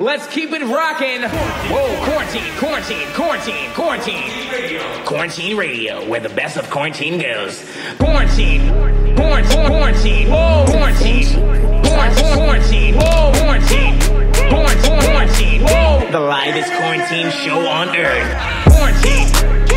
Let's keep it rocking. Whoa, quarantine, quarantine, quarantine, quarantine. Quarantine radio, where the best of quarantine goes. Quarantine, quarantine, quarantine, whoa, quarantine, quarantine, quarantine, whoa, quarantine, quarantine, quarantine, whoa. The livest quarantine show on earth. Quarantine.